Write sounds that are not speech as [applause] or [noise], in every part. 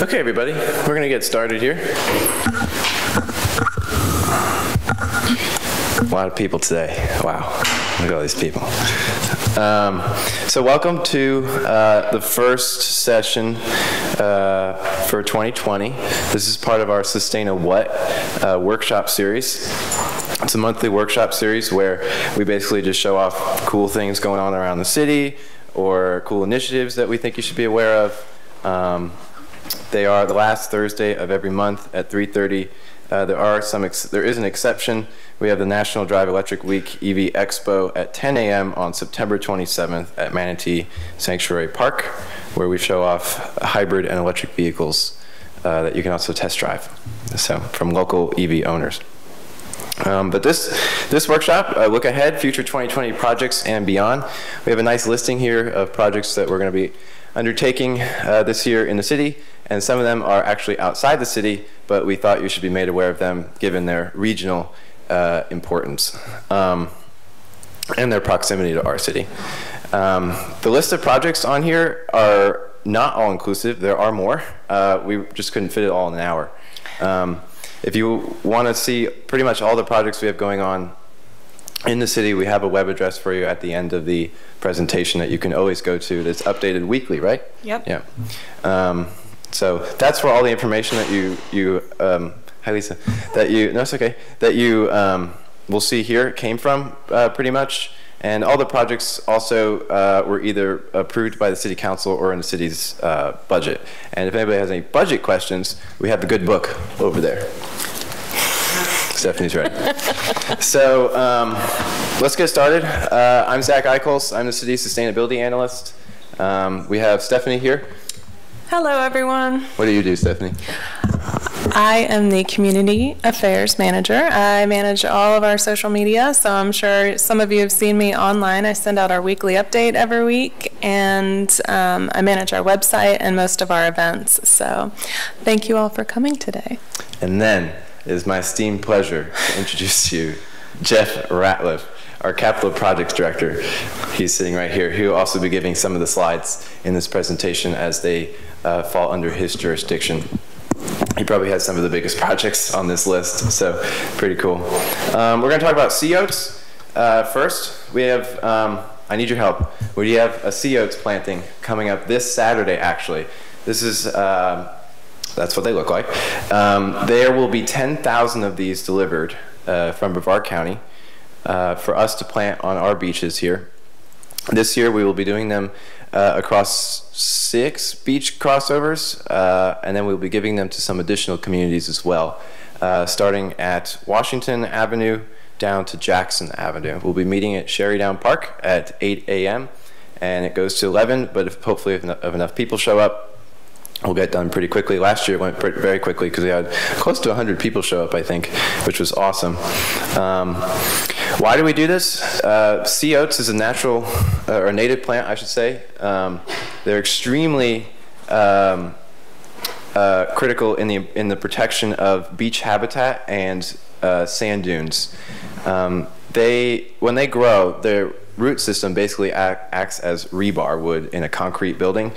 Okay, everybody, we're going to get started here. A lot of people today. Wow, look at all these people. Um, so, welcome to uh, the first session uh, for 2020. This is part of our Sustain a What uh, workshop series. It's a monthly workshop series where we basically just show off cool things going on around the city or cool initiatives that we think you should be aware of. Um, they are the last Thursday of every month at 3:30. Uh, there are some. there is an exception. We have the National Drive Electric Week EV Expo at 10 a.m. on September 27th at Manatee Sanctuary Park, where we show off hybrid and electric vehicles uh, that you can also test drive. So from local EV owners. Um, but this, this workshop, uh, look ahead, future 2020 projects and beyond. We have a nice listing here of projects that we're going to be undertaking uh, this year in the city, and some of them are actually outside the city, but we thought you should be made aware of them given their regional uh, importance um, and their proximity to our city. Um, the list of projects on here are not all inclusive. There are more. Uh, we just couldn't fit it all in an hour. Um, if you want to see pretty much all the projects we have going on in the city, we have a web address for you at the end of the presentation that you can always go to that's updated weekly, right? Yep. Yeah. Um, so that's where all the information that you, you um, hi Lisa, that you, no, it's okay, that you um, will see here came from uh, pretty much. And all the projects also uh, were either approved by the city council or in the city's uh, budget. And if anybody has any budget questions, we have the good book over there. Stephanie's ready. [laughs] so um, let's get started. Uh, I'm Zach Eichholz. I'm the city sustainability analyst. Um, we have Stephanie here. Hello, everyone. What do you do, Stephanie? I am the community affairs manager. I manage all of our social media, so I'm sure some of you have seen me online. I send out our weekly update every week, and um, I manage our website and most of our events. So thank you all for coming today. And then it is my esteemed pleasure to introduce to you Jeff Ratliff, our Capital Projects Director. He's sitting right here. He'll also be giving some of the slides in this presentation as they uh, fall under his jurisdiction. He probably has some of the biggest projects on this list, so pretty cool. Um, we're going to talk about sea oats uh, first. We have, um, I need your help. We have a sea oats planting coming up this Saturday, actually. This is uh, that's what they look like. Um, there will be 10,000 of these delivered uh, from Brevard County uh, for us to plant on our beaches here. This year we will be doing them uh, across six beach crossovers, uh, and then we'll be giving them to some additional communities as well, uh, starting at Washington Avenue down to Jackson Avenue. We'll be meeting at Cherie Down Park at 8 a.m. and it goes to 11, but if, hopefully if, if enough people show up, will get done pretty quickly. Last year it went very quickly because we had close to 100 people show up, I think, which was awesome. Um, why do we do this? Uh, sea oats is a natural uh, or native plant, I should say. Um, they're extremely um, uh, critical in the in the protection of beach habitat and uh, sand dunes. Um, they when they grow, their root system basically act, acts as rebar would in a concrete building,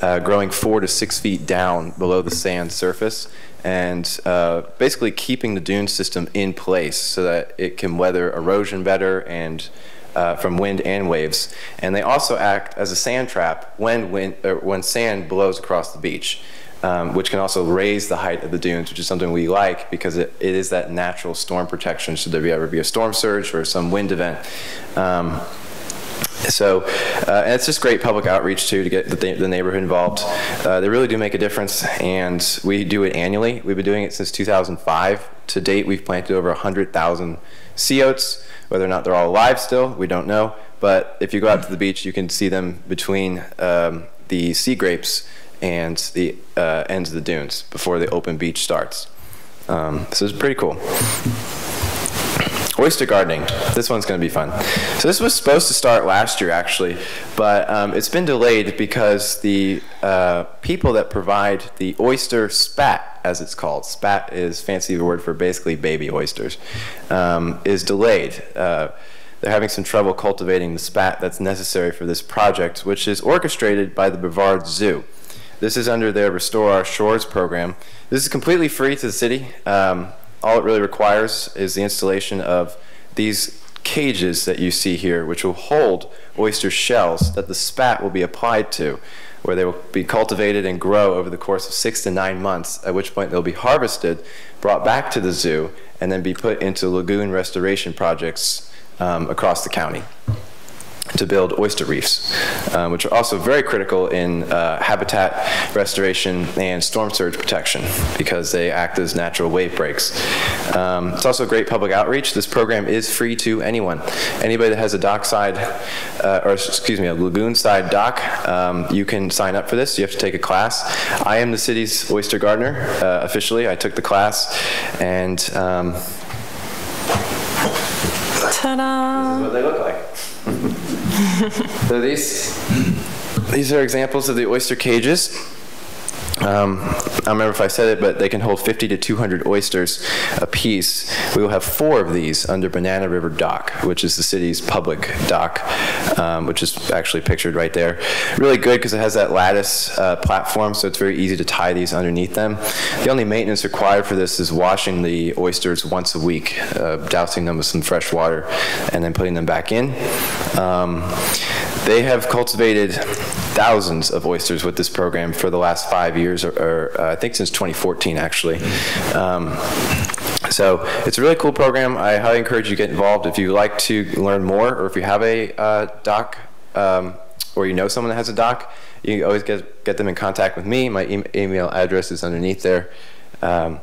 uh, growing four to six feet down below the sand surface and uh, basically keeping the dune system in place so that it can weather erosion better and uh, from wind and waves. And they also act as a sand trap when, wind, when sand blows across the beach. Um, which can also raise the height of the dunes, which is something we like because it, it is that natural storm protection should there be, ever be a storm surge or some wind event. Um, so, uh, it's just great public outreach too to get the, the neighborhood involved. Uh, they really do make a difference, and we do it annually. We've been doing it since 2005. To date, we've planted over 100,000 sea oats. Whether or not they're all alive still, we don't know. But if you go out to the beach, you can see them between um, the sea grapes and the uh, ends of the dunes before the open beach starts. Um, so it's pretty cool. Oyster gardening. This one's going to be fun. So this was supposed to start last year, actually, but um, it's been delayed because the uh, people that provide the oyster spat, as it's called, spat is fancy word for basically baby oysters, um, is delayed. Uh, they're having some trouble cultivating the spat that's necessary for this project, which is orchestrated by the Brevard Zoo. This is under their Restore Our Shores program. This is completely free to the city. Um, all it really requires is the installation of these cages that you see here, which will hold oyster shells that the spat will be applied to, where they will be cultivated and grow over the course of six to nine months, at which point they'll be harvested, brought back to the zoo, and then be put into lagoon restoration projects um, across the county to build oyster reefs, um, which are also very critical in uh, habitat restoration and storm surge protection because they act as natural wave breaks. Um, it's also great public outreach. This program is free to anyone. Anybody that has a dockside, uh, or excuse me, a lagoon side dock, um, you can sign up for this. You have to take a class. I am the city's oyster gardener uh, officially. I took the class and um, Ta-da! This is what they look like. [laughs] so these these are examples of the oyster cages. Um, I don't remember if I said it, but they can hold 50 to 200 oysters a piece. We will have four of these under Banana River Dock, which is the city's public dock, um, which is actually pictured right there. Really good because it has that lattice uh, platform, so it's very easy to tie these underneath them. The only maintenance required for this is washing the oysters once a week, uh, dousing them with some fresh water, and then putting them back in. Um, they have cultivated thousands of oysters with this program for the last five years, or, or uh, I think since 2014, actually. Um, so it's a really cool program. I highly encourage you to get involved. If you like to learn more, or if you have a uh, dock, um, or you know someone that has a doc, you can always get, get them in contact with me. My e email address is underneath there. Um,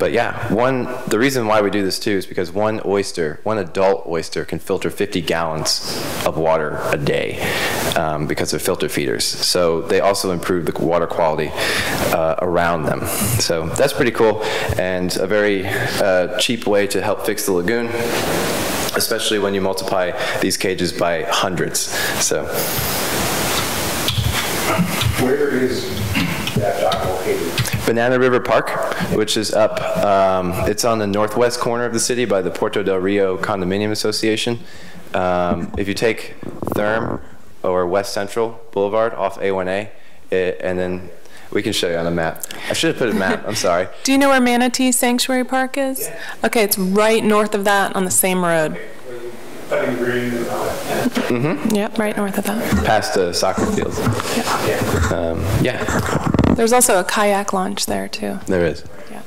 but yeah, one the reason why we do this too is because one oyster, one adult oyster, can filter 50 gallons of water a day um, because they're filter feeders. So they also improve the water quality uh, around them. So that's pretty cool and a very uh, cheap way to help fix the lagoon especially when you multiply these cages by hundreds. So. Where is that located? Banana River Park, which is up, um, it's on the northwest corner of the city by the Puerto del Rio Condominium Association. Um, if you take Thurm or West Central Boulevard off A1A, it, and then we can show you on a map. I should have put a map, I'm [laughs] sorry. Do you know where Manatee Sanctuary Park is? Okay, it's right north of that on the same road. Putting green and all that. Yep, right north of that. Past the soccer fields. Um, yeah, There's also a kayak launch there too. there is. Yeah.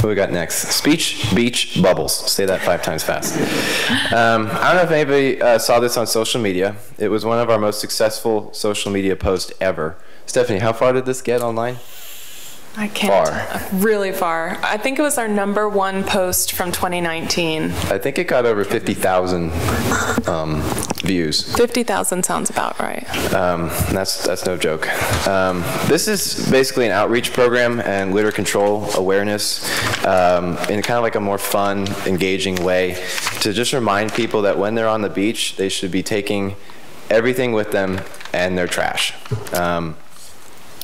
What we got next? Speech, beach, bubbles. Say that five times fast. Um, I don't know if anybody uh, saw this on social media. It was one of our most successful social media posts ever. Stephanie, how far did this get online? I can't. Far. Really far. I think it was our number one post from 2019. I think it got over 50,000 um, views. 50,000 sounds about right. Um, that's that's no joke. Um, this is basically an outreach program and litter control awareness um, in kind of like a more fun, engaging way to just remind people that when they're on the beach, they should be taking everything with them and their trash.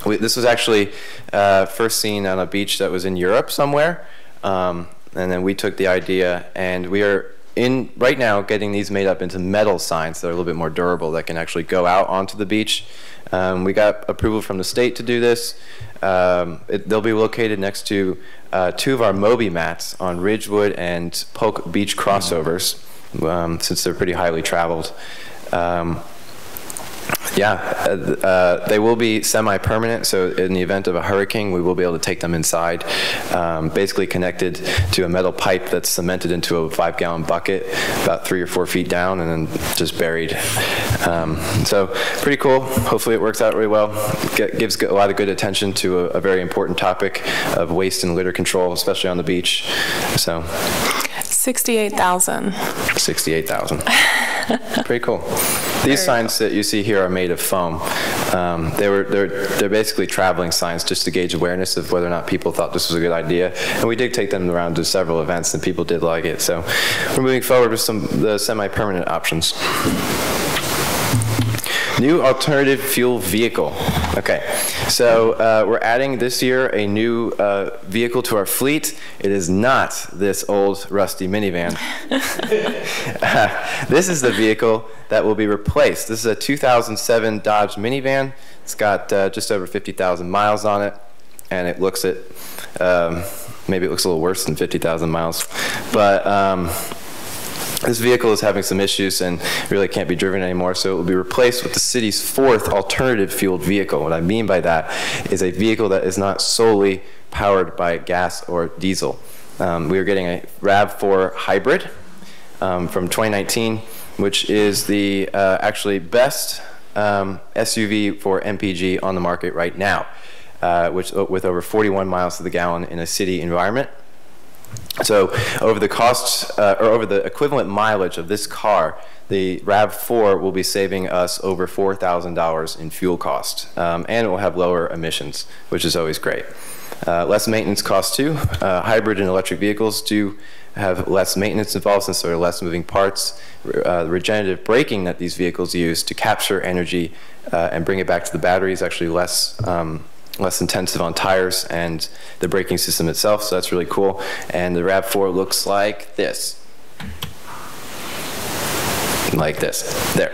Um, we, this was actually uh, first seen on a beach that was in Europe somewhere, um, and then we took the idea and we are in right now getting these made up into metal signs that are a little bit more durable that can actually go out onto the beach. Um, we got approval from the state to do this. Um, it, they'll be located next to uh, two of our Mobi mats on Ridgewood and Polk Beach crossovers, um, since they're pretty highly traveled. Yeah, uh, uh, they will be semi-permanent, so in the event of a hurricane, we will be able to take them inside, um, basically connected to a metal pipe that's cemented into a five-gallon bucket about three or four feet down and then just buried. Um, so pretty cool. Hopefully it works out really well. Gives a lot of good attention to a, a very important topic of waste and litter control, especially on the beach. So 68,000. 68,000. [laughs] Pretty cool. These signs that you see here are made of foam. Um, they were they're they're basically traveling signs just to gauge awareness of whether or not people thought this was a good idea. And we did take them around to several events, and people did like it. So we're moving forward with some the semi-permanent options. New alternative fuel vehicle. Okay, so uh, we're adding this year a new uh, vehicle to our fleet. It is not this old rusty minivan. Uh, [laughs] this is the vehicle that will be replaced. This is a 2007 Dodge minivan. It's got uh, just over 50,000 miles on it, and it looks it. Um, maybe it looks a little worse than 50,000 miles, but. Um, this vehicle is having some issues and really can't be driven anymore, so it will be replaced with the city's fourth alternative fueled vehicle. What I mean by that is a vehicle that is not solely powered by gas or diesel. Um, we are getting a RAV4 hybrid um, from 2019, which is the uh, actually best um, SUV for MPG on the market right now, uh, which with over 41 miles to the gallon in a city environment. So over the costs, uh, or over the equivalent mileage of this car, the RAV4 will be saving us over $4,000 in fuel cost, um, and it will have lower emissions, which is always great. Uh, less maintenance costs too. Uh, hybrid and electric vehicles do have less maintenance involved since there are less moving parts. Uh, the regenerative braking that these vehicles use to capture energy uh, and bring it back to the battery is actually less um, less intensive on tires and the braking system itself, so that's really cool. And the RAV4 looks like this. Like this. There.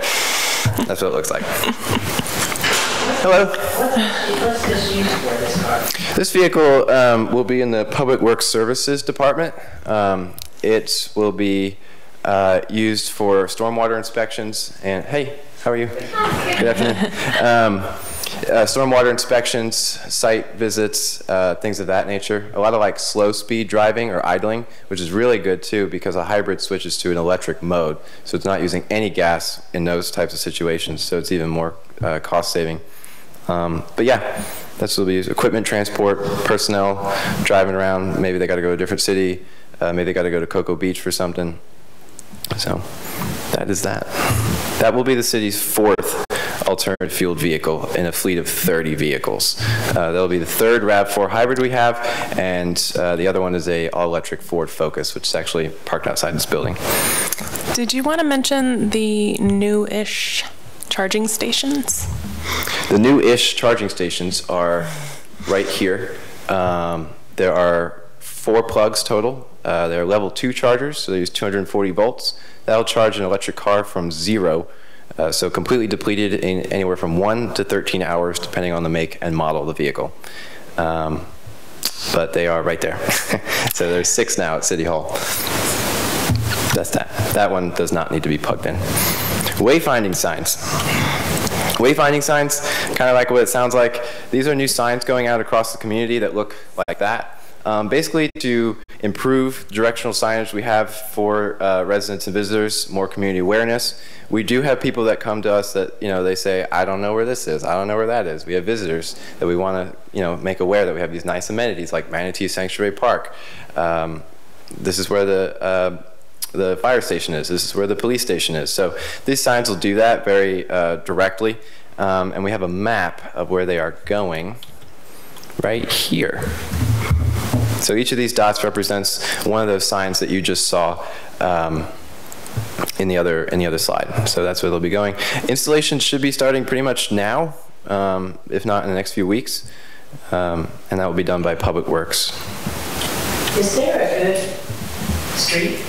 That's what it looks like. Hello. This vehicle um, will be in the Public Works Services Department. Um, it will be uh, used for stormwater inspections and, hey, how are you? Good afternoon. Um, uh, stormwater inspections, site visits, uh, things of that nature. A lot of like slow speed driving or idling, which is really good too because a hybrid switches to an electric mode. So it's not using any gas in those types of situations. So it's even more uh, cost saving. Um, but yeah, that's what we use. Equipment transport, personnel driving around. Maybe they got to go to a different city. Uh, maybe they got to go to Cocoa Beach for something. So that is that. That will be the city's fourth alternative fueled vehicle in a fleet of 30 vehicles. Uh, that'll be the third RAV4 hybrid we have, and uh, the other one is a all-electric Ford Focus, which is actually parked outside this building. Did you want to mention the new-ish charging stations? The new-ish charging stations are right here. Um, there are four plugs total. Uh, they're level two chargers, so they use 240 volts. That'll charge an electric car from zero uh, so completely depleted in anywhere from 1 to 13 hours, depending on the make and model of the vehicle. Um, but they are right there. [laughs] so there's six now at City Hall. That's that. That one does not need to be plugged in. Wayfinding signs. Wayfinding signs, kind of like what it sounds like. These are new signs going out across the community that look like that. Um, basically to improve directional signage we have for uh, residents and visitors, more community awareness. We do have people that come to us that, you know, they say, I don't know where this is, I don't know where that is. We have visitors that we want to, you know, make aware that we have these nice amenities like Manatee Sanctuary Park. Um, this is where the uh, the fire station is. This is where the police station is. So these signs will do that very uh, directly. Um, and we have a map of where they are going right here. So each of these dots represents one of those signs that you just saw um, in the other in the other slide. So that's where they'll be going. Installation should be starting pretty much now, um, if not in the next few weeks, um, and that will be done by Public Works. Is there a good street,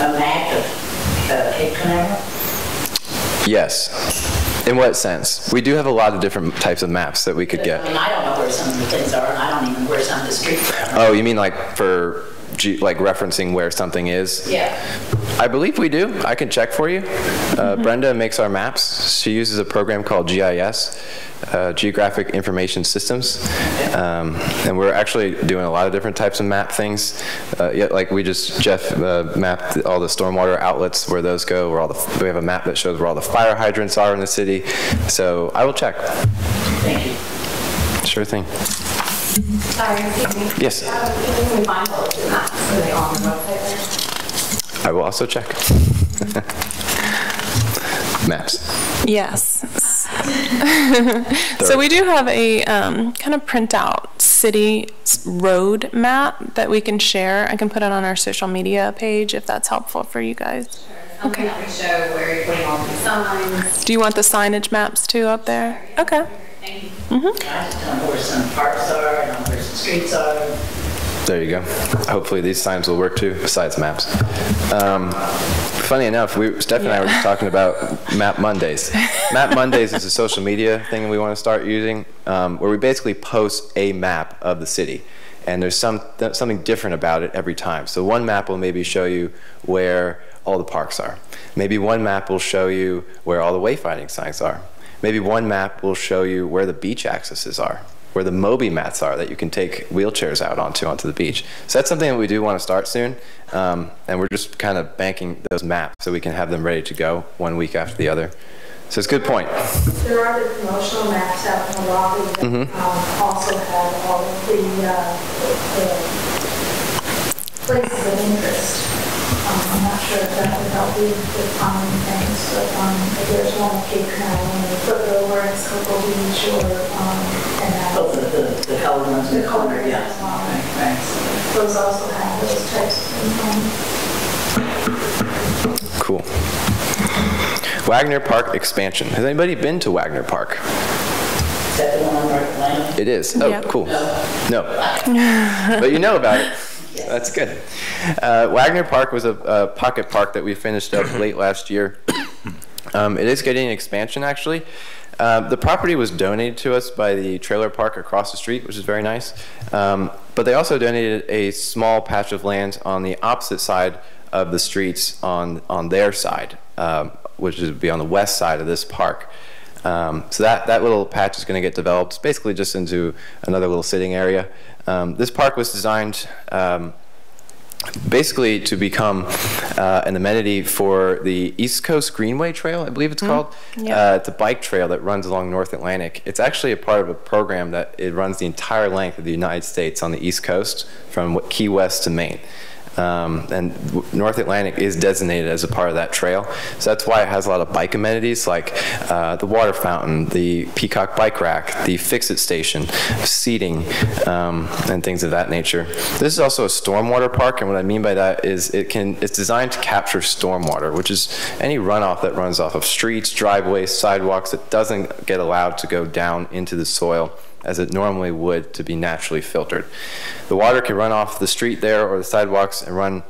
a map of uh, Cape Canaveral? Yes. In what sense? We do have a lot of different types of maps that we could I get. mean, I don't know where some of the things are, and I don't even know where some of the streets are. Oh, you mean like for like referencing where something is? Yeah, I believe we do. I can check for you. Uh, Brenda makes our maps. She uses a program called GIS, uh, Geographic Information Systems, um, and we're actually doing a lot of different types of map things. Uh, yeah, like we just Jeff uh, mapped all the stormwater outlets where those go. Where all the we have a map that shows where all the fire hydrants are in the city. So I will check. thank you. Sure thing. Sorry, excuse me. Yes. Can we find those maps? Are they on the website I will also check. [laughs] Maps. Yes. [laughs] so we do have a um, kind of printout city road map that we can share. I can put it on our social media page if that's helpful for you guys. Okay. Something show where you're putting all the signs. Do you want the signage maps too up there? Okay. Thank you. I just don't know where some parks are, I don't know where some streets are. There you go. Hopefully these signs will work too, besides maps. Um, funny enough, we, Steph and I were just talking about Map Mondays. Map [laughs] Mondays is a social media thing we want to start using, um, where we basically post a map of the city. And there's some, th- something different about it every time. So one map will maybe show you where all the parks are. Maybe one map will show you where all the wayfinding signs are. Maybe one map will show you where the beach accesses are, where the Mobi mats are that you can take wheelchairs out onto onto the beach. So that's something that we do want to start soon, um, and we're just kind of banking those maps so we can have them ready to go one week after the other. So it's a good point. There are the promotional maps out in the lobby that um, also have all of the, uh, the places of interest. Um, I'm not sure if that would help you with common things, but um, if there's one at Cape Canaveral, and Foot River, and Cocoa Beach, or, um, and that, Oh, the, the, the colored ones in the the color, corner, yeah. as well. Right, right. Those also have those types of things. um, Cool. Wagner Park expansion. Has anybody been to Wagner Park? Is that the one on North Atlantic? It is. Oh, Yeah. cool. No. but you know about it. That's good. Uh, Wagner Park was a, a pocket park that we finished up late last year. Um, it is getting an expansion, actually. Uh, the property was donated to us by the trailer park across the street, which is very nice. Um, but they also donated a small patch of land on the opposite side of the streets on, on their side, um, which would be on the west side of this park. Um, so that, that little patch is going to get developed basically just into another little sitting area. Um, this park was designed um, basically to become uh, an amenity for the East Coast Greenway Trail, I believe it's called. yeah. Uh, it's a bike trail that runs along North Atlantic. It's actually a part of a program that it runs the entire length of the United States on the East Coast from Key West to Maine. Um, and North Atlantic is designated as a part of that trail. So that's why it has a lot of bike amenities like uh, the water fountain, the Peacock bike rack, the fix-it station, seating, um, and things of that nature. This is also a stormwater park, and what I mean by that is it can it's designed to capture stormwater, which is any runoff that runs off of streets, driveways, sidewalks that doesn't get allowed to go down into the soil as it normally would to be naturally filtered. The water can run off the street there or the sidewalks and run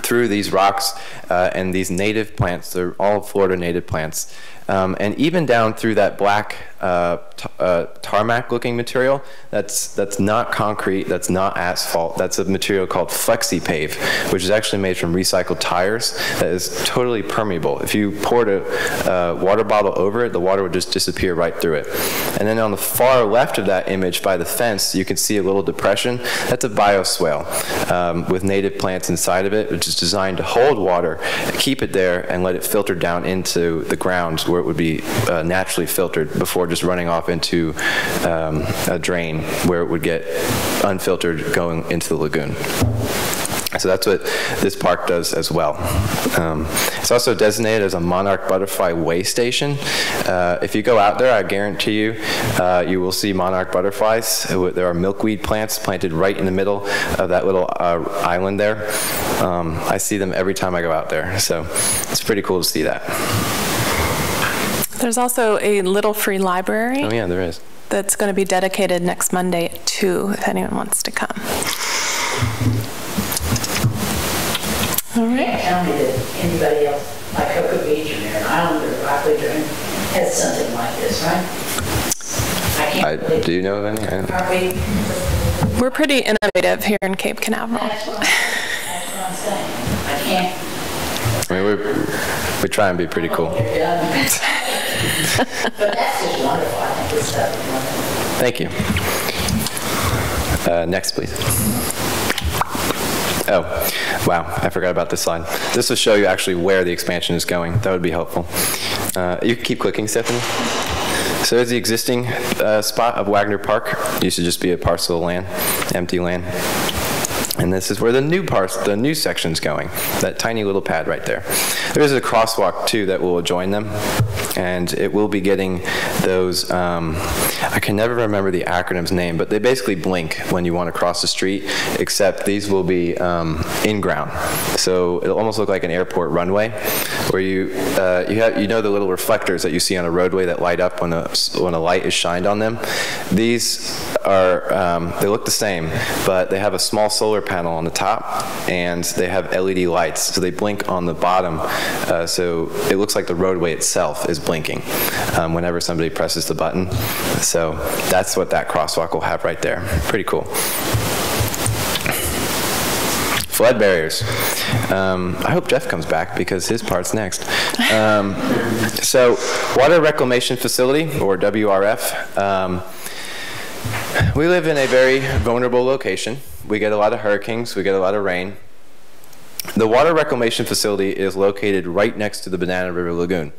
through these rocks uh, and these native plants. They're all Florida native plants. Um, and even down through that black uh, uh, tarmac-looking material, that's that's not concrete, that's not asphalt. That's a material called FlexiPave, which is actually made from recycled tires. That is totally permeable. If you poured a uh, water bottle over it, the water would just disappear right through it. And then on the far left of that image, by the fence, you can see a little depression. That's a bioswale um, with native plants inside of it, which is designed to hold water, keep it there, and let it filter down into the ground where it would be uh, naturally filtered before just running off into um, a drain where it would get unfiltered going into the lagoon. So that's what this park does as well. Um, it's also designated as a monarch butterfly way station. Uh, if you go out there, I guarantee you, uh, you will see monarch butterflies. There are milkweed plants planted right in the middle of that little uh, island there. Um, I see them every time I go out there, so it's pretty cool to see that. There's also a little free library Oh yeah, there is. that's going to be dedicated next Monday at 2 if anyone wants to come. All right. Can't tell me that anybody else, like Cocoa Beach or Merritt Island or Rockledge or any- has something like this, right? I I, can't believe, do you know of any? I don't- are we, We're pretty innovative here in Cape Canaveral. that's what, that's what I'm saying. I can't, I mean, we we try and be pretty cool. [laughs] Thank you. Uh, next, please. Oh, wow, I forgot about this slide. This will show you actually where the expansion is going. That would be helpful. Uh, you can keep clicking, Stephanie. So there's the existing uh, spot of Wagner Park. It Used to just be a parcel of land, empty land. And this is where the new parts, the new section's going, that tiny little pad right there. There is a crosswalk too that will join them, and it will be getting those, um, I can never remember the acronym's name, but they basically blink when you want to cross the street, except these will be um, in-ground. So it'll almost look like an airport runway, where you, uh, you, have, you know the little reflectors that you see on a roadway that light up when a, when a light is shined on them? These are, um, they look the same, but they have a small solar panel on the top, and they have LED lights, so they blink on the bottom, uh, so it looks like the roadway itself is blinking um, whenever somebody presses the button. So that's what that crosswalk will have right there. Pretty cool. Flood barriers. Um, I hope Jeff comes back because his part's next. Um, so, Water Reclamation Facility, or WRF. Um, we live in a very vulnerable location. We get a lot of hurricanes, we get a lot of rain. The water reclamation facility is located right next to the Banana River Lagoon.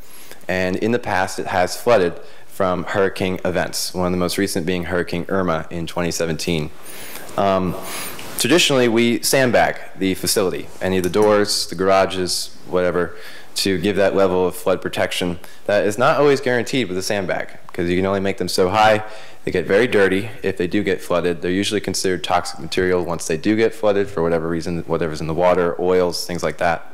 And in the past, it has flooded from hurricane events, one of the most recent being Hurricane Irma in 2017. Um, traditionally, we sandbag the facility, any of the doors, the garages, whatever, to give that level of flood protection that is not always guaranteed with a sandbag because you can only make them so high. They get very dirty if they do get flooded. They're usually considered toxic material once they do get flooded for whatever reason, whatever's in the water, oils, things like that.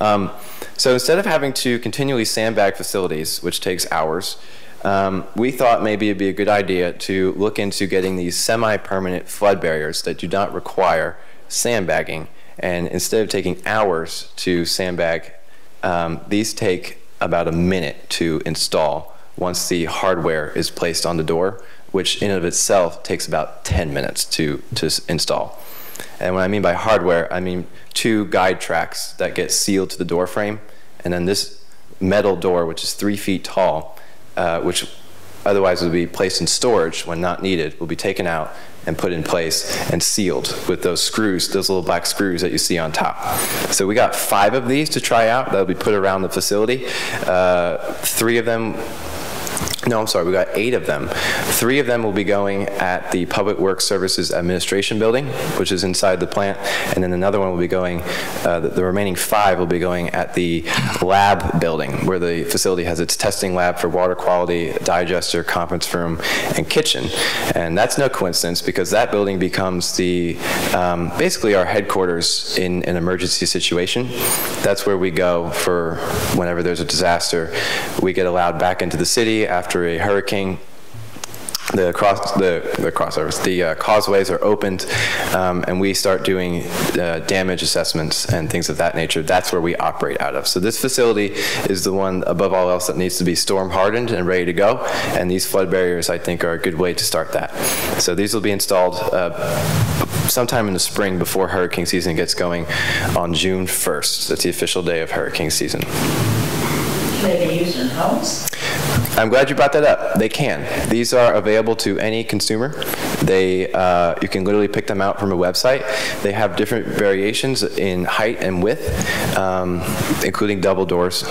Um, so instead of having to continually sandbag facilities, which takes hours, um, we thought maybe it'd be a good idea to look into getting these semi-permanent flood barriers that do not require sandbagging. And instead of taking hours to sandbag, um, these take about a minute to install once the hardware is placed on the door, which in and of itself takes about 10 minutes to, to install. And what I mean by hardware, I mean two guide tracks that get sealed to the door frame, and then this metal door, which is three feet tall, uh, which otherwise would be placed in storage when not needed, will be taken out and put in place and sealed with those screws, those little black screws that you see on top. So we got five of these to try out that'll be put around the facility. Uh, three of them no, I'm sorry, we got eight of them. Three of them will be going at the Public Works Services Administration Building, which is inside the plant, and then another one will be going, uh, the, the, remaining five will be going at the lab building, where the facility has its testing lab for water quality, digester, conference room, and kitchen. And that's no coincidence because that building becomes the, um, basically our headquarters in an emergency situation. That's where we go for whenever there's a disaster. We get allowed back into the city after a hurricane the cross the, the crossovers the uh, causeways are opened um, and we start doing uh, damage assessments and things of that nature. That's where we operate out of. So this facility is the one above all else that needs to be storm hardened and ready to go and these flood barriers I think are a good way to start that. So these will be installed uh, sometime in the spring before hurricane season gets going on June 1st that's the official day of hurricane season they be used in homes? I'm glad you brought that up. They can. These are available to any consumer. They, uh, you can literally pick them out from a website. They have different variations in height and width, um, including double doors.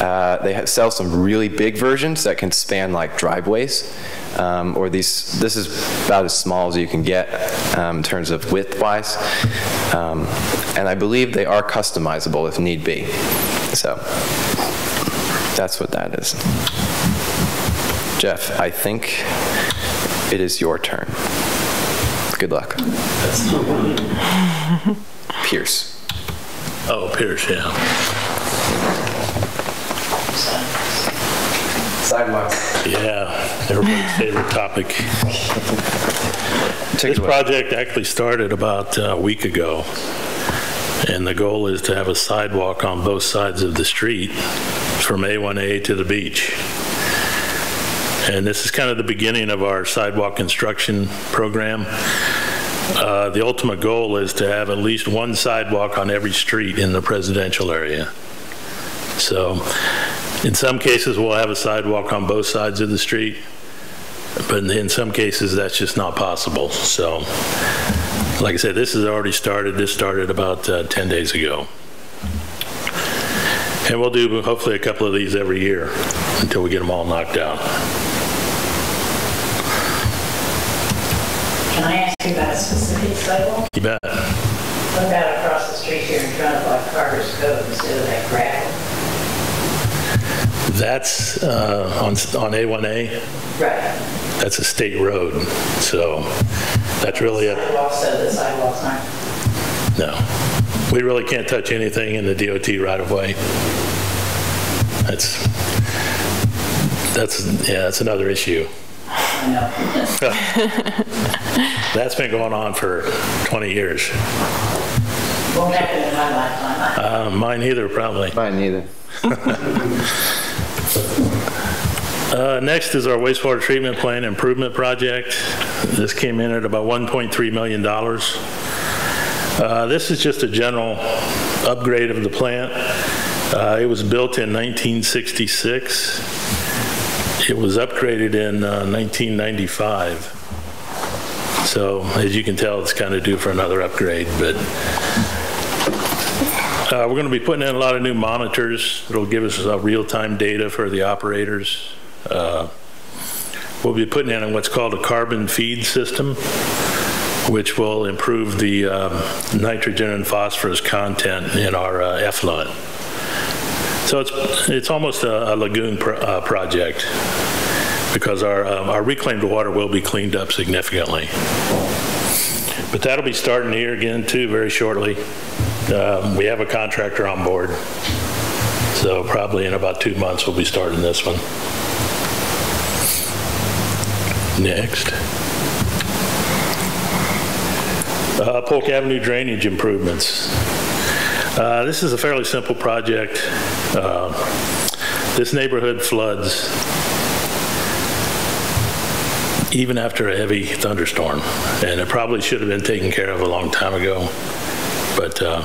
Uh, they have, sell some really big versions that can span like driveways. Um, or these, this is about as small as you can get um, in terms of width-wise. Um, and I believe they are customizable if need be. So that's what that is. Jeff, I think it is your turn. Good luck. [laughs] Pierce. Oh, Pierce, yeah. Sidewalks. Yeah, everybody's favorite topic. Take This project actually started about uh, a week ago, and the goal is to have a sidewalk on both sides of the street from A1A to the beach. And this is kind of the beginning of our sidewalk construction program. Uh, The ultimate goal is to have at least one sidewalk on every street in the presidential area. So in some cases, we'll have a sidewalk on both sides of the street, but in some cases, that's just not possible. So, like I said, this has already started. This started about uh, 10 days ago. And we'll do hopefully a couple of these every year until we get them all knocked out. Can I ask you about a specific sidewalk? You bet. What about across the street here in front of like Carter's Cove instead of that gravel? That's uh, on on A1A. Right. That's a state road, so that's really a, Sidewalks, so the sidewalks aren't. no. We really can't touch anything in the DOT right-of-way. That's, that's, yeah, that's another issue. I. That's been going on for 20 years. Won't happen in my lifetime. Uh, Mine either, probably. Mine neither. [laughs] Uh, Next is our wastewater treatment plant improvement project. This came in at about $1.3 million. Uh, This is just a general upgrade of the plant. Uh, It was built in 1966. It was upgraded in uh, 1995. So as you can tell, it's kind of due for another upgrade, but uh, We're going to be putting in a lot of new monitors. It'll give us uh, real-time data for the operators. We'll be putting in what's called a carbon feed system, which will improve the um, nitrogen and phosphorus content in our uh, effluent. So it's, it's almost a a lagoon uh, project because our, um, our reclaimed water will be cleaned up significantly. But that'll be starting here again too very shortly. Um, We have a contractor on board, so probably in about two months, we'll be starting this one. Next. Uh, Polk Avenue drainage improvements. Uh, This is a fairly simple project. Uh, This neighborhood floods even after a heavy thunderstorm, and it probably should have been taken care of a long time ago. But uh,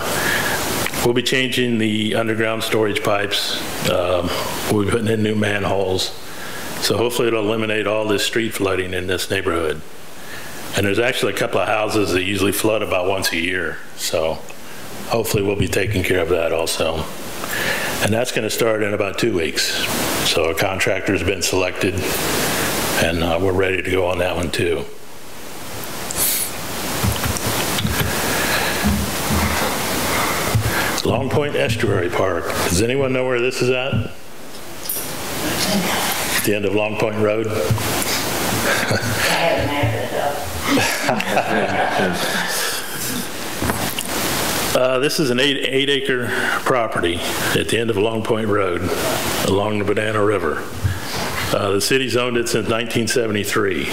we'll be changing the underground storage pipes. Um, We'll be putting in new manholes. So hopefully it'll eliminate all this street flooding in this neighborhood. And there's actually a couple of houses that usually flood about once a year. So hopefully we'll be taking care of that also. And that's going to start in about two weeks. So a contractor's been selected and uh, we're ready to go on that one too. Long Point Estuary Park. Does anyone know where this is at? At the end of Long Point Road? [laughs] I haven't mapped it up. Uh, This is an eight eight acre property at the end of Long Point Road along the Banana River. Uh, The city's owned it since 1973.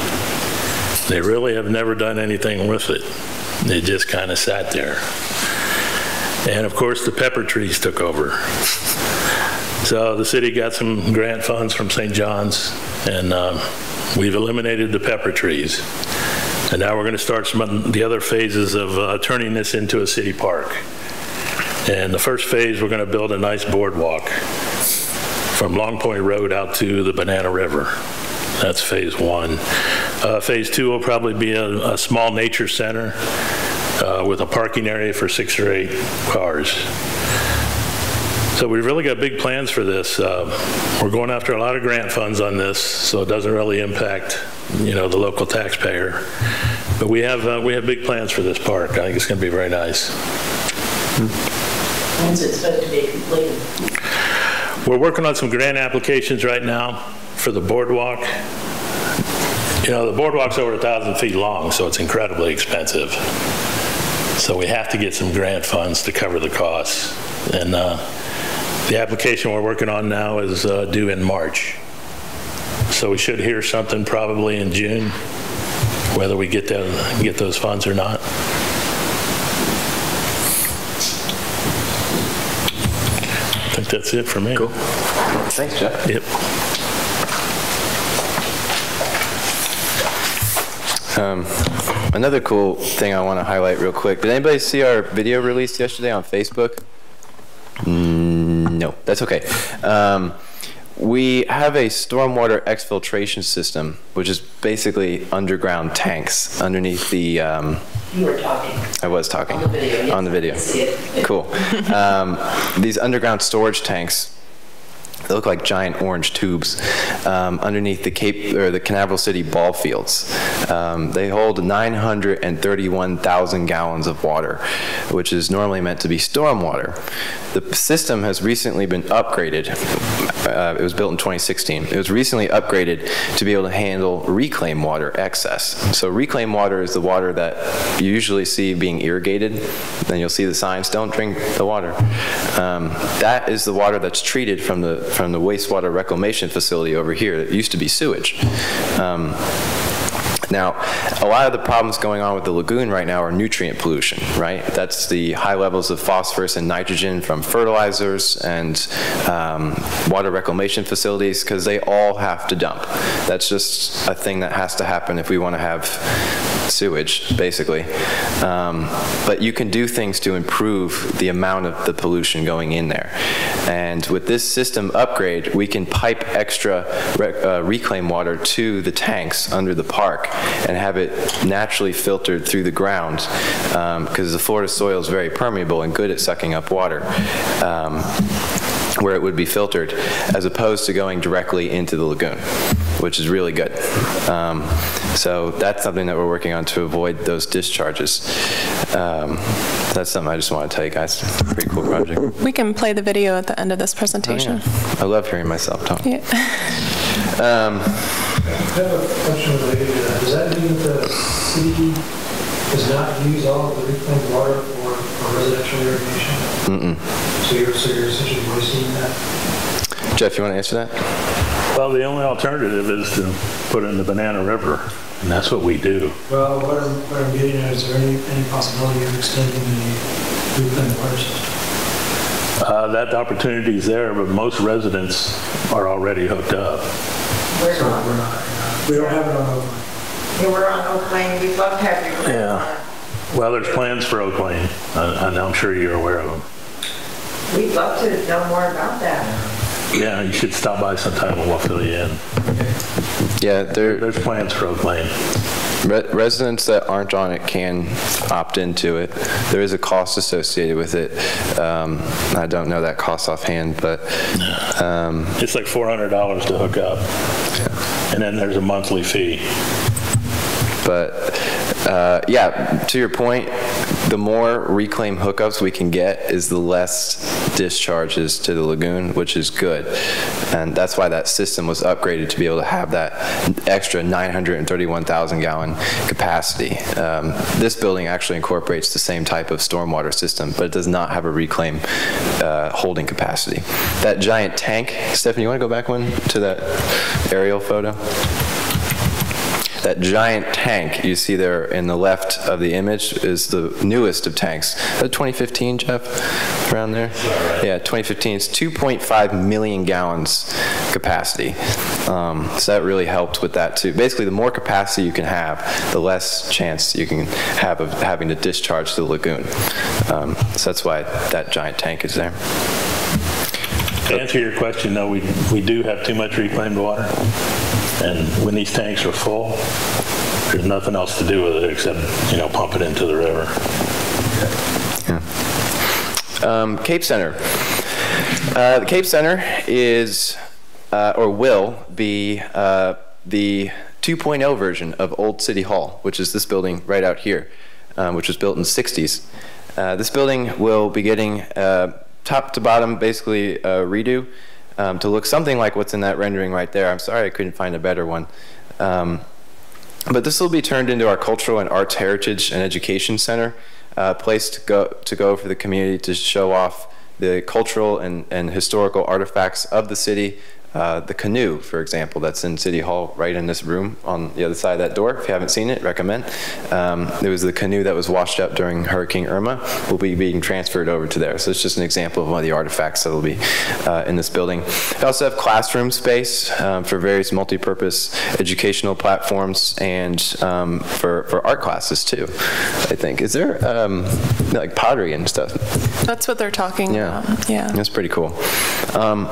They really have never done anything with it. It just kind of sat there. And of course, the pepper trees took over. So the city got some grant funds from St. John's, and um, we've eliminated the pepper trees. And now we're going to start some the other phases of uh, turning this into a city park. And the first phase, we're going to build a nice boardwalk from Long Point Road out to the Banana River. That's phase one. Uh, Phase two will probably be a, a small nature center uh, with a parking area for six or eight cars. So we've really got big plans for this. Uh, We're going after a lot of grant funds on this, so it doesn't really impact, you know, the local taxpayer. But we have, uh, we have big plans for this park. I think it's going to be very nice. When's it supposed to be completed? We're working on some grant applications right now for the boardwalk. You know, the boardwalk's over a 1,000 feet long, so it's incredibly expensive. So we have to get some grant funds to cover the costs. And uh, the application we're working on now is uh, due in March. So we should hear something probably in June, whether we get those, get those funds or not. I think that's it for me. Cool. Thanks, Jeff. Yep. Um, Another cool thing I want to highlight real quick. Did anybody see our video released yesterday on Facebook? Mm, No, that's okay. Um, we have a stormwater exfiltration system, which is basically underground tanks underneath the. Um, You were talking I was talking on the video. yes, on the video. Cool. [laughs] Um, these underground storage tanks They look like giant orange tubes um, underneath the Cape or the Canaveral City ball fields. Um, they hold 931,000 gallons of water, which is normally meant to be storm water. The system has recently been upgraded. Uh, it was built in 2016. It was recently upgraded to be able to handle reclaimed water excess. So reclaimed water is the water that you usually see being irrigated. Then you'll see the signs, don't drink the water. Um, that is the water that's treated from the from the wastewater reclamation facility over here. It used to be sewage. Um, now, a lot of the problems going on with the lagoon right now are nutrient pollution, right? That's the high levels of phosphorus and nitrogen from fertilizers and um, water reclamation facilities because they all have to dump. That's just a thing that has to happen if we want to have sewage, basically. Um, but you can do things to improve the amount of the pollution going in there. And with this system upgrade, we can pipe extra rec uh, reclaim water to the tanks under the park and have it naturally filtered through the ground because um, the Florida soil is very permeable and good at sucking up water. Um, where it would be filtered, as opposed to going directly into the lagoon, which is really good. Um, so that's something that we're working on to avoid those discharges. Um, that's something I just want to tell you guys. Pretty cool project. We can play the video at the end of this presentation. Oh, yeah. I love hearing myself talk. Yeah. Um, I have a question related to that. Does that mean that the city does not use all of the reclaimed water for, for residential irrigation? Mm-mm. So you're, so you're essentially wasting that? Jeff, you want to answer that? Well, the only alternative is to put it in the Banana River, and that's what we do. Well, what I'm, what I'm getting at, is there any, any possibility of extending the reclaimed water system? Uh, that opportunity is there, but most residents are already hooked up. We're So not. we're not, uh, we don't have it on Oak Lane. Yeah, we're on Oak Lane, we'd love to have you. Yeah. Well, there's plans for Oak Lane, uh, and I'm sure you're aware of them. We'd love to know more about that. Yeah, you should stop by sometime and we'll fill you in. Yeah, there, There's plans for Oak Lane. Re- Residents that aren't on it can opt into it. There is a cost associated with it. Um, I don't know that cost offhand, but um, It's like $400 to hook up. And then there's a monthly fee. but uh, yeah, to your point, the more reclaim hookups we can get is the less discharges to the lagoon, which is good. And that's why that system was upgraded to be able to have that extra 931,000 gallon capacity. Um, this building actually incorporates the same type of stormwater system, but it does not have a reclaim uh, holding capacity. That giant tank, Stephanie, you want to go back one to that aerial photo? That giant tank you see there in the left of the image is the newest of tanks. 2015, Jeff? Around there? Yeah, 2015. It's 2.5 million gallons capacity. Um, so that really helped with that too. Basically, the more capacity you can have, the less chance you can have of having to discharge the lagoon. Um, so that's why that giant tank is there. To answer your question, no, we, we do have too much reclaimed water. And when these tanks are full, there's nothing else to do with it except, you know, pump it into the river. Um, Cape Center. Uh, the Cape Center is, uh, or will be, uh, the 2.0 version of Old City Hall, which is this building right out here, um, which was built in the 60s. Uh, this building will be getting uh, top to bottom, basically redo um, to look something like what's in that rendering right there. I'm sorry I couldn't find a better one. Um, but this will be turned into our cultural and arts heritage and education center, a place to go, to go for the community to show off the cultural and, and historical artifacts of the city, uh, the canoe, for example, that's in City Hall right in this room on the other side of that door. If you haven't seen it, recommend. Um, there was the canoe that was washed up during Hurricane Irma, will be being transferred over to there. So it's just an example of one of the artifacts that will be uh, in this building. We also have classroom space um, for various multi-purpose educational platforms and um, for, for art classes too, I think. Is there um, like pottery and stuff? That's what they're talking Yeah. about. Yeah. That's pretty cool. Um,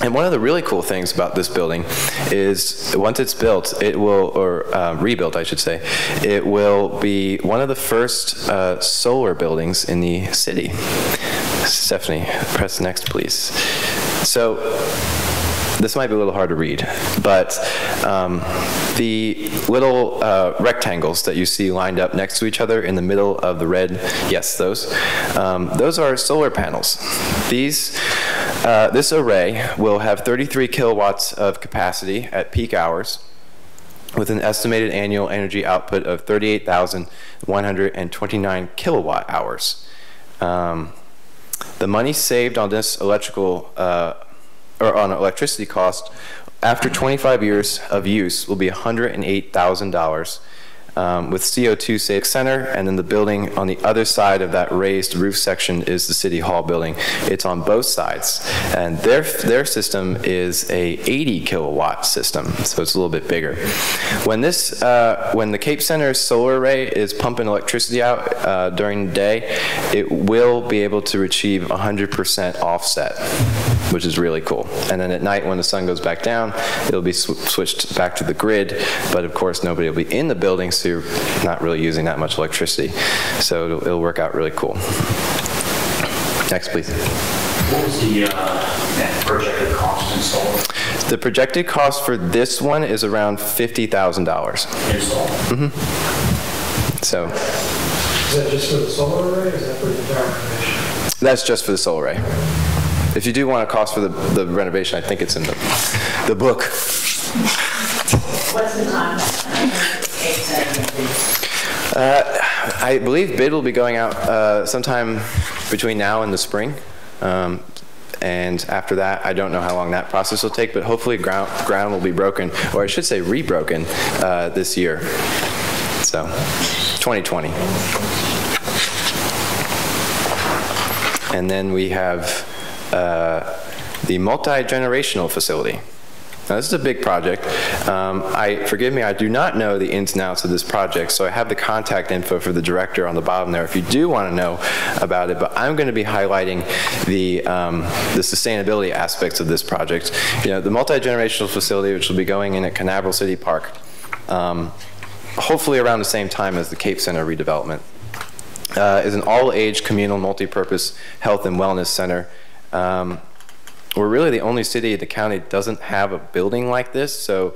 and one of the really cool things about this building is once it's built, it will, or uh, rebuilt, I should say, it will be one of the first uh, solar buildings in the city. Stephanie, press next, please. So this might be a little hard to read, but um, the little uh, rectangles that you see lined up next to each other in the middle of the red, yes, those, um, those are solar panels. These, uh, this array will have 33 kilowatts of capacity at peak hours with an estimated annual energy output of 38,129 kilowatt hours. Um, the money saved on this electrical uh, or on electricity cost after 25 years of use will be $108,000 um, with CO2 Safe Center, and then the building on the other side of that raised roof section is the City Hall building. It's on both sides, and their their system is a 80 kilowatt system, so it's a little bit bigger. When this, uh, when the Cape Center solar array is pumping electricity out uh, during the day, it will be able to achieve 100% offset, which is really cool. And then at night, when the sun goes back down, it'll be sw switched back to the grid. But of course, nobody will be in the building, so you're not really using that much electricity. So it'll, it'll work out really cool. Next, please. What was the uh, projected cost installed? The projected cost for this one is around $50,000. Install? So Is that just for the solar array, or is that for the entire renovation? that's just for the solar array. If you do want a cost for the, the renovation, I think it's in the, the book. What's the time? Uh, I believe bid will be going out uh, sometime between now and the spring. Um, and after that, I don't know how long that process will take, but hopefully ground, ground will be broken, or I should say rebroken, uh, this year. So, 2020. And then we have uh, the multi-generational facility. Now, this is a big project. Um, I, forgive me, I do not know the ins and outs of this project, so I have the contact info for the director on the bottom there if you do want to know about it, but I'm going to be highlighting the, um, the sustainability aspects of this project. You know, the multi-generational facility, which will be going in at Canaveral City Park, um, hopefully around the same time as the Cape Center redevelopment, uh, is an all-age communal multi-purpose health and wellness center. Um, we're really the only city in the county doesn't have a building like this, so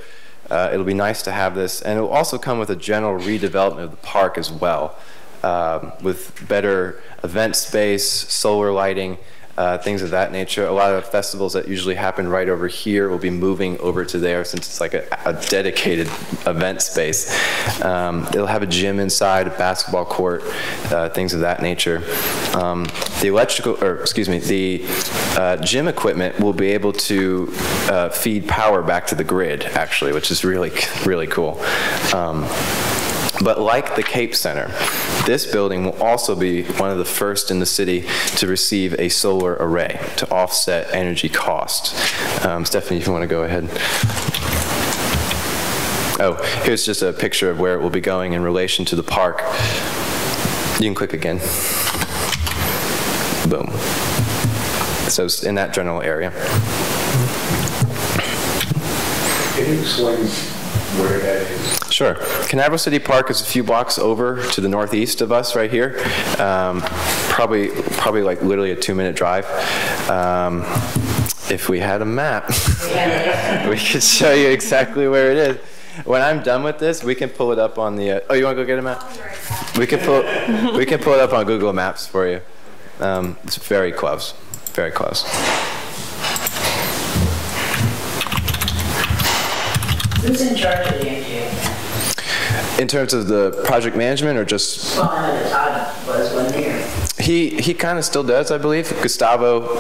uh, it'll be nice to have this. And it will also come with a general redevelopment of the park as well, um, with better event space, solar lighting, uh, things of that nature. A lot of festivals that usually happen right over here will be moving over to there since it's like a, a dedicated event space. Um, it'll have a gym inside, a basketball court, uh, things of that nature. Um, the electrical, or excuse me, the uh, gym equipment will be able to uh, feed power back to the grid, actually, which is really, really cool. Um, but like the Cape Center, this building will also be one of the first in the city to receive a solar array to offset energy costs. Um, Stephanie, if you want to go ahead. Oh, here's just a picture of where it will be going in relation to the park. You can click again. Boom. So it's in that general area. Can you explain where that is? Sure. Canaveral City Park is a few blocks over to the northeast of us, right here. Um, probably, probably like literally a two-minute drive. Um, if we had a map, [laughs] we could show you exactly where it is. When I'm done with this, we can pull it up on the. Uh, oh, you want to go get a map? We can pull. we can pull it up on Google Maps for you. Um, it's very close. Very close. Who's in charge of the MGA? In terms of the project management, or just Well, I know that Todd was one there. He he kind of still does, I believe. Gustavo,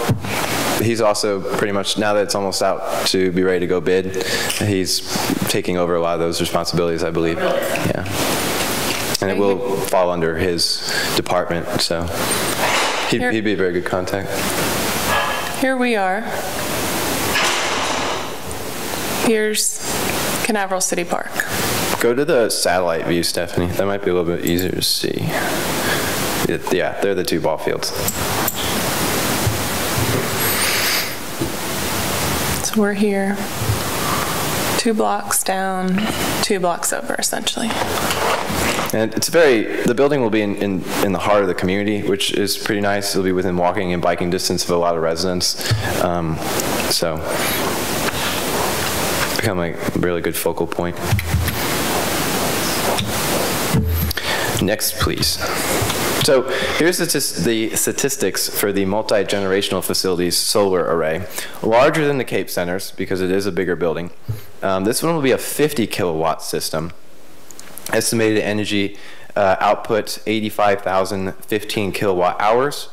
he's also pretty much now that it's almost out to be ready to go bid. He's taking over a lot of those responsibilities, I believe. Oh, really? Yeah, and it will fall under his department, so he'd, Here- he'd be a very good contact. Here we are. Here's Canaveral City Park. Go to the satellite view, Stephanie. That might be a little bit easier to see. It- yeah, they're the two ball fields. So we're here, two blocks down, two blocks over, essentially. And it's very, the building will be in, in, in the heart of the community, which is pretty nice. It'll be within walking and biking distance of a lot of residents. Um, so become a really good focal point. Next, please. So here's the, the statistics for the multi-generational facilities solar array. Larger than the Cape Centers because it is a bigger building. Um, this one will be a 50 kilowatt system. Estimated energy uh, output 85,015 kilowatt hours.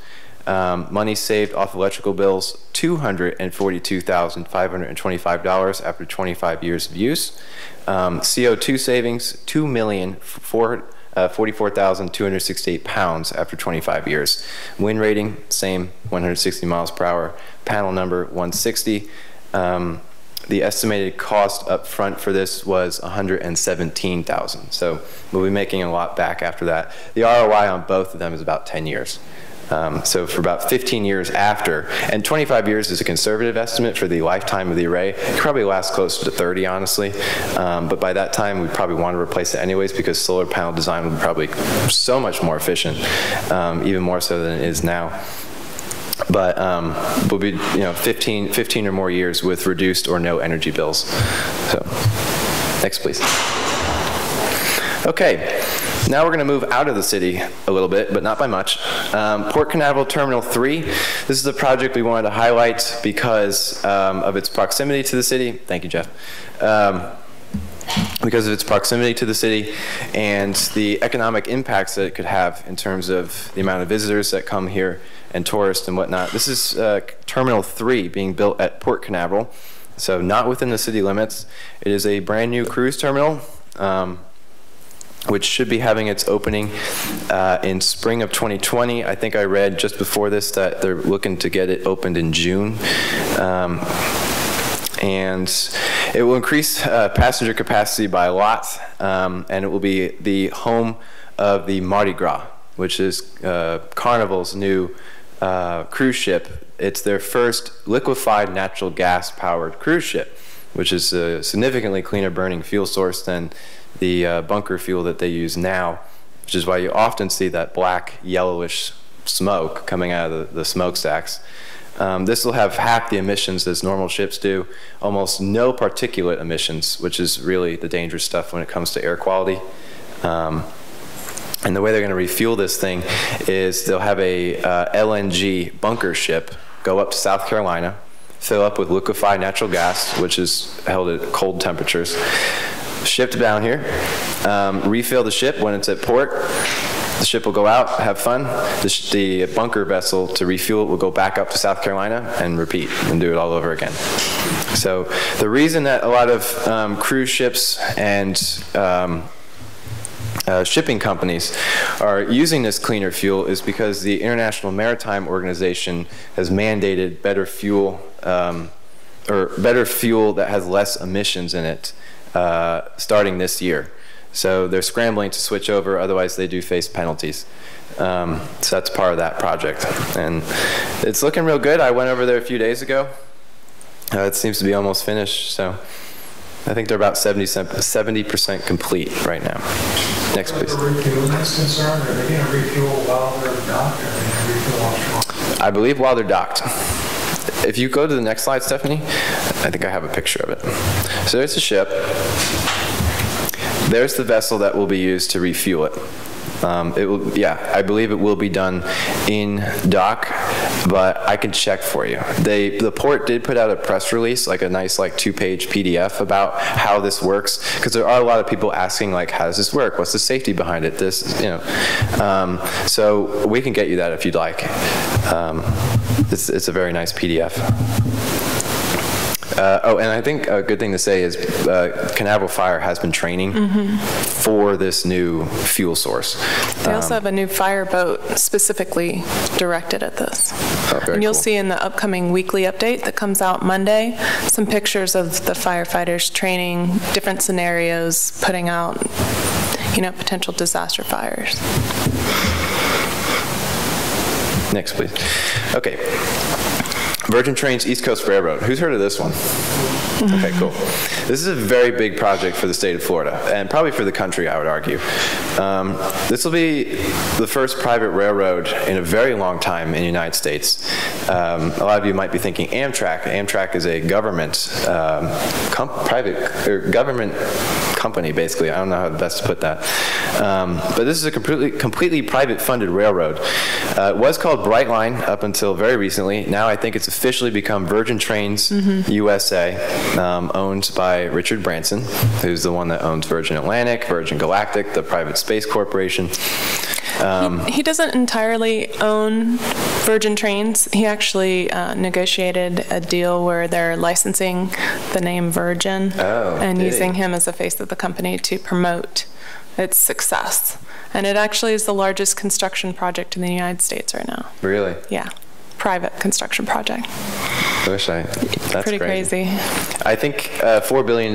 Um, money saved off electrical bills $242,525 after 25 years of use. Um, CO2 savings, 2 million for uh, 44,268 pounds after 25 years. Wind rating, same, 160 miles per hour. Panel number, 160. Um, the estimated cost up front for this was 117,000. So we'll be making a lot back after that. The ROI on both of them is about 10 years. Um, so for about 15 years after, and 25 years is a conservative estimate for the lifetime of the array. It probably lasts close to 30, honestly. Um, but by that time, we probably want to replace it anyways because solar panel design would be probably so much more efficient, um, even more so than it is now. But um, we'll be, you know, 15, 15 or more years with reduced or no energy bills. So, next, please. Okay. Now we're going to move out of the city a little bit, but not by much. Um, Port Canaveral Terminal 3. This is a project we wanted to highlight because um, of its proximity to the city. Thank you, Jeff. Um, because of its proximity to the city and the economic impacts that it could have in terms of the amount of visitors that come here and tourists and whatnot. This is uh, Terminal 3 being built at Port Canaveral, so not within the city limits. It is a brand new cruise terminal. Um, which should be having its opening uh, in spring of 2020. I think I read just before this that they're looking to get it opened in June. Um, and it will increase uh, passenger capacity by a lot, um, and it will be the home of the Mardi Gras, which is uh, Carnival's new uh, cruise ship. It's their first liquefied natural gas powered cruise ship, which is a significantly cleaner burning fuel source than the uh, bunker fuel that they use now, which is why you often see that black, yellowish smoke coming out of the, the smokestacks. Um, this will have half the emissions as normal ships do, almost no particulate emissions, which is really the dangerous stuff when it comes to air quality. Um, and the way they're going to refuel this thing is they'll have a uh, LNG bunker ship go up to South Carolina, fill up with liquefied natural gas, which is held at cold temperatures, shipped down here, um, refill the ship when it's at port. The ship will go out, have fun. The, the, bunker vessel to refuel it will go back up to South Carolina and repeat and do it all over again. So the reason that a lot of um, cruise ships and um, uh, shipping companies are using this cleaner fuel is because the International Maritime Organization has mandated better fuel um, or better fuel that has less emissions in it uh, starting this year. So they're scrambling to switch over, otherwise they do face penalties. Um, so that's part of that project. And it's looking real good. I went over there a few days ago. Uh, it seems to be almost finished, so I think they're about 70 percent complete right now. Next, please. are they going to refuel while they're docked, or are they refuel offshore? I believe while they're docked. If you go to the next slide, Stephanie, I think I have a picture of it. So there's the ship. There's the vessel that will be used to refuel it. Um, it will, yeah, I believe it will be done in dock, but I can check for you. They, the port did put out a press release, like a nice like two-page PDF about how this works, because there are a lot of people asking like, how does this work? What's the safety behind it? This, you know, um, so we can get you that if you'd like. Um, it's, it's a very nice PDF. Uh, oh, and I think a good thing to say is uh, Canaveral Fire has been training Mm-hmm. for this new fuel source. They also Um, have a new fireboat specifically directed at this. Oh, And you'll cool. see in the upcoming weekly update that comes out Monday, some pictures of the firefighters training different scenarios, putting out, you know, potential disaster fires. Next, please. Okay. Virgin Trains East Coast Railroad. Who's heard of this one? Okay, cool. This is a very big project for the state of Florida, and probably for the country, I would argue. Um, this will be the first private railroad in a very long time in the United States. Um, a lot of you might be thinking Amtrak. Amtrak is a government, um, private, or government company, basically. I don't know how best to put that. Um, but this is a completely, completely private funded railroad. Uh, it was called Brightline up until very recently. Now I think it's officially become Virgin Trains USA, um, owned by Richard Branson, who's the one that owns Virgin Atlantic, Virgin Galactic, the private space corporation. Um, He doesn't entirely own Virgin Trains. He actually uh, negotiated a deal where they're licensing the name Virgin Oh, and using him as the face of the company to promote its success. And it actually is the largest construction project in the United States right now. really? Yeah, private construction project. I wish I. That's Pretty crazy. I think uh, $4 billion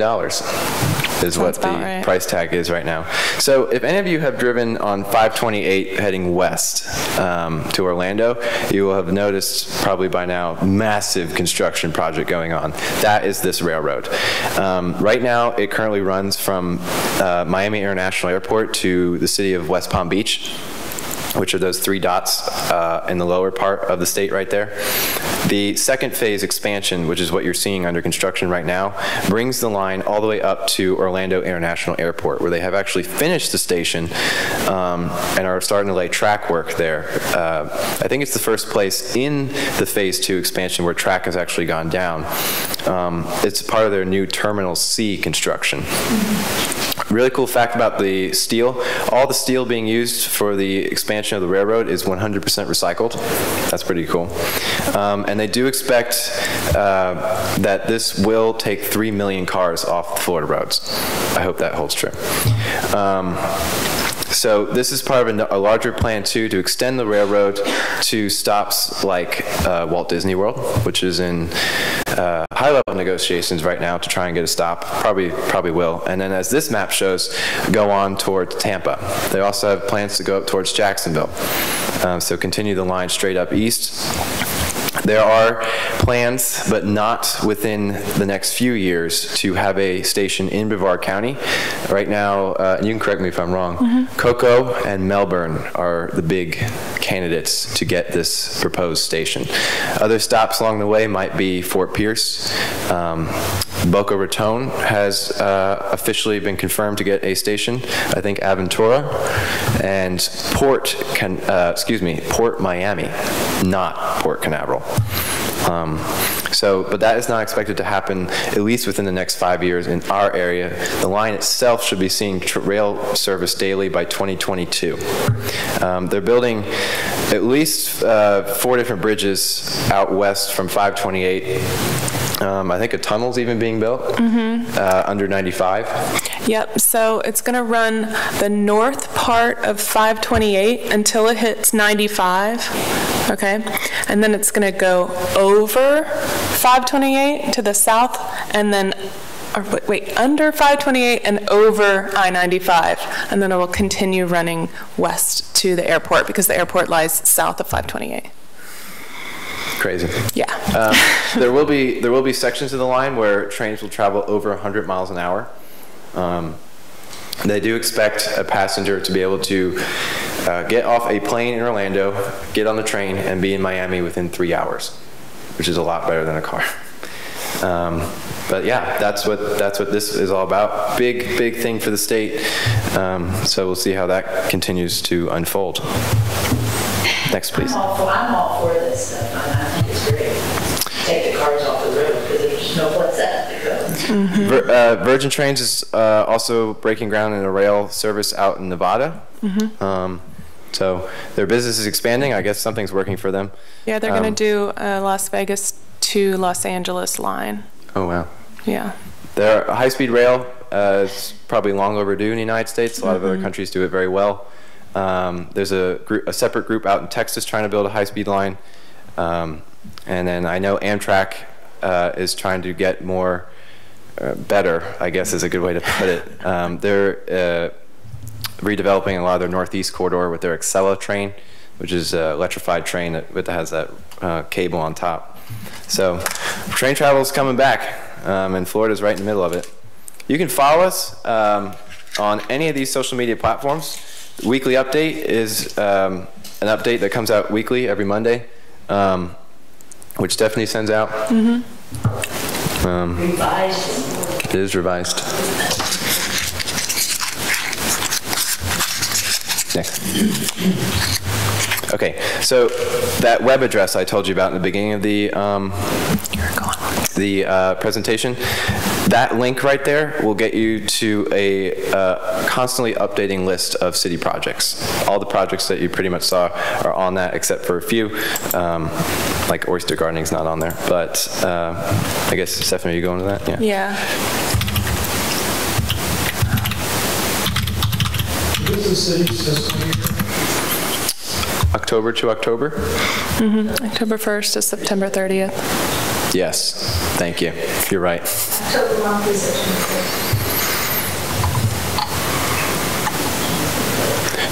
is what the right. price tag is right now. So if any of you have driven on 528 heading west um, to Orlando, you will have noticed probably by now massive construction project going on. That is this railroad. Um, right now, it currently runs from uh, Miami International Airport to the city of West Palm Beach which are those three dots uh, in the lower part of the state right there. The second phase expansion, which is what you're seeing under construction right now, brings the line all the way up to Orlando International Airport, where they have actually finished the station um, and are starting to lay track work there. Uh, I think it's the first place in the phase two expansion where track has actually gone down. Um, it's part of their new Terminal C construction. Really cool fact about the steel. All the steel being used for the expansion of the railroad is 100% recycled. That's pretty cool. Um, and they do expect uh, that this will take 3 million cars off the Florida roads. I hope that holds true. Um, so this is part of a, a larger plan too to extend the railroad to stops like uh, Walt Disney World, which is in uh, high-level negotiations right now to try and get a stop. Probably, probably will. And then, as this map shows, go on towards Tampa. They also have plans to go up towards Jacksonville. Um, so continue the line straight up east. There are plans, but not within the next few years, to have a station in Brevard County. Right now, uh, and you can correct me if I'm wrong, Cocoa and Melbourne are the big candidates to get this proposed station. Other stops along the way might be Fort Pierce. Um, Boca Raton has uh, officially been confirmed to get a station. I think Aventura and Port, can, uh, excuse me, Port Miami, not Port Canaveral. Um, so, but that is not expected to happen at least within the next five years in our area. The line itself should be seeing rail service daily by 2022. Um, they're building at least uh, four different bridges out west from 528. Um, I think a tunnel's even being built uh, under 95. Yep, so it's going to run the north part of 528 until it hits 95, okay? And then it's going to go over 528 to the south, and then, or wait, wait, under 528 and over I-95, and then it will continue running west to the airport, because the airport lies south of 528. Crazy. Yeah. Um, [laughs] there will be there will be sections of the line where trains will travel over 100 miles an hour. Um, they do expect a passenger to be able to uh, get off a plane in Orlando, get on the train, and be in Miami within three hours, which is a lot better than a car. Um, but yeah, that's what that's what this is all about. Big big thing for the state. Um, so we'll see how that continues to unfold. Next, please. I'm all for, I'm all for this stuff, and I think it's great. Take the cars off the road, because there's no place else to go. Vir- uh, Virgin Trains is uh, also breaking ground in a rail service out in Nevada. Um, so their business is expanding. I guess something's working for them. Yeah, they're going Um, to do a Las Vegas to Los Angeles line. Oh wow. Yeah. Their high-speed rail uh, is probably long overdue in the United States. A lot of other countries do it very well. Um, there's a, group, a separate group out in Texas trying to build a high-speed line, um, and then I know Amtrak uh, is trying to get more uh, better. I guess is a good way to put it. [laughs] Um, they're uh, redeveloping a lot of their northeast corridor with their Acela train, which is an electrified train that, that has that uh, cable on top. So train travel is coming back, um, and Florida's right in the middle of it. You can follow us um, on any of these social media platforms. Weekly update is um, an update that comes out weekly every Monday, um, which Stephanie sends out. Um, Revised. it is revised. Next. Okay, so that web address I told you about in the beginning of the um, the uh, presentation, that link right there will get you to a uh, constantly updating list of city projects. All the projects that you pretty much saw are on that, except for a few, um, like oyster gardening's not on there. But uh, I guess Stephanie, are you going to that? Yeah. Yeah. What is the city's fiscal year? October to October. October 1st to September 30th. Yes. Thank you. You're right. October monthly session.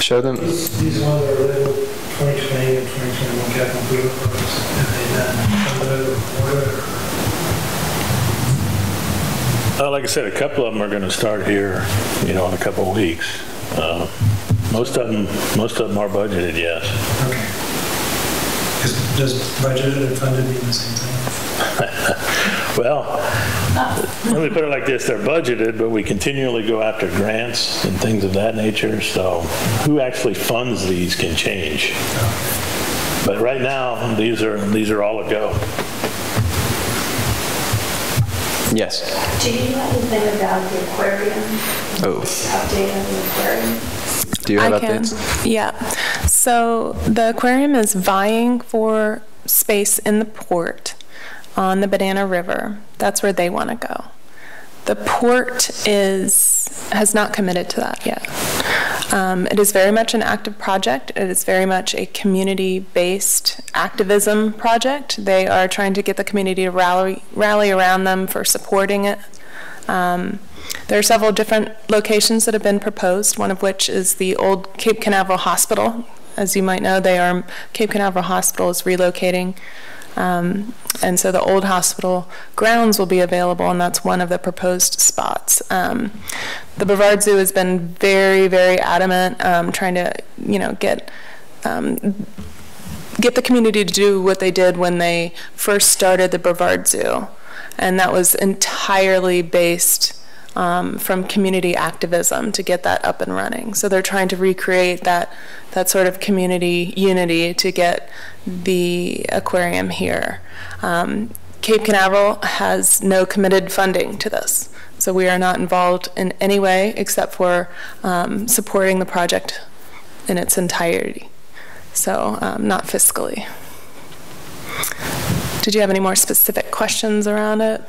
Show them. These these ones are labeled 2020 and 2021 capital improvement programs. Have they done, some of them, whatever? Uh, Like I said, a couple of them are going to start here, you know, in a couple of weeks. Uh, Most of them, most of them are budgeted, yes. Okay. Is- Does budgeted and funded mean the same thing? Well, let me put it like this, they're budgeted, but we continually go after grants and things of that nature, so who actually funds these can change. But right now, these are, these are all a go. Yes. Do you know anything about the aquarium? Oh. Update on the aquarium? Do you have I can. Yeah. So the aquarium is vying for space in the port on the Banana River. That's where they want to go. The port is has not committed to that yet. Um, it is very much an active project. It is very much a community-based activism project. They are trying to get the community to rally rally around them for supporting it. Um, there are several different locations that have been proposed, one of which is the old Cape Canaveral Hospital. As you might know, they are, Cape Canaveral Hospital is relocating. Um, and so the old hospital grounds will be available, and that's one of the proposed spots. Um, the Brevard Zoo has been very, very adamant, um, trying to, you know, get um, get the community to do what they did when they first started the Brevard Zoo. And that was entirely based um, from community activism to get that up and running. So they're trying to recreate that, that sort of community unity to get the aquarium here. Um, Cape Canaveral has no committed funding to this. So we are not involved in any way except for um, supporting the project in its entirety. So um, not fiscally. Did you have any more specific questions around it?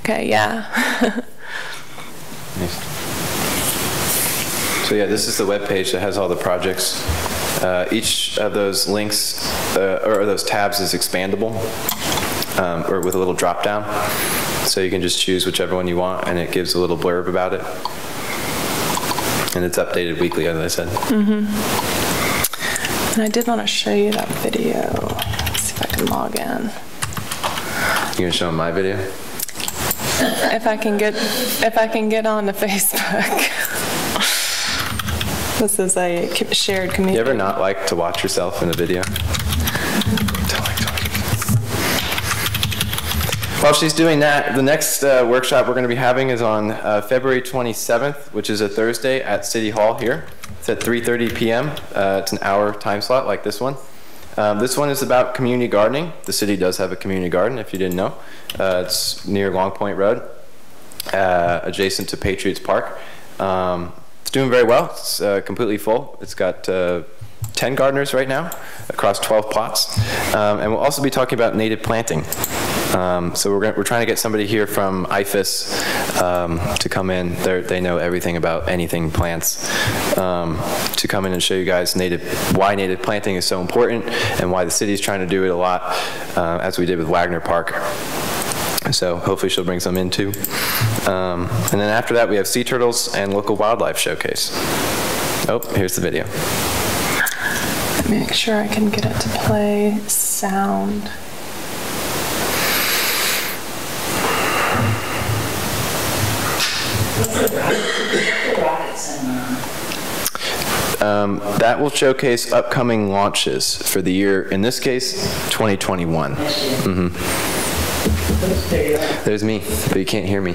Okay, yeah. [laughs] So yeah, this is the web page that has all the projects. Uh, each of those links uh, or those tabs is expandable um, or with a little drop down. So you can just choose whichever one you want and it gives a little blurb about it. And it's updated weekly, as I said. Mm -hmm. and I did want to show you that video. Let's see if I can log in. You gonna show them my video? If I can get if I can get on to [laughs] Facebook. this is a shared community. You ever not like to watch yourself in a video? While she's doing that, the next uh, workshop we're going to be having is on uh, February 27th, which is a Thursday at City Hall here. It's at 3:30 p.m. Uh, it's an hour time slot like this one. Um, this one is about community gardening. The city does have a community garden, if you didn't know. Uh, it's near Long Point Road, uh, adjacent to Patriots Park. Um, it's doing very well. It's uh, completely full. It's got uh, 10 gardeners right now across 12 plots. Um, and we'll also be talking about native planting. Um, so we're, we're trying to get somebody here from IFAS um, to come in. They're, they know everything about anything plants. Um, to come in and show you guys native why native planting is so important and why the city is trying to do it a lot, uh, as we did with Wagner Park. So hopefully she'll bring some in too. Um, and then after that, we have sea turtles and local wildlife showcase. Oh, here's the video. Make sure I can get it to play sound. Um, that will showcase upcoming launches for the year, in this case, 2021. Mm -hmm. There's me, but you can't hear me.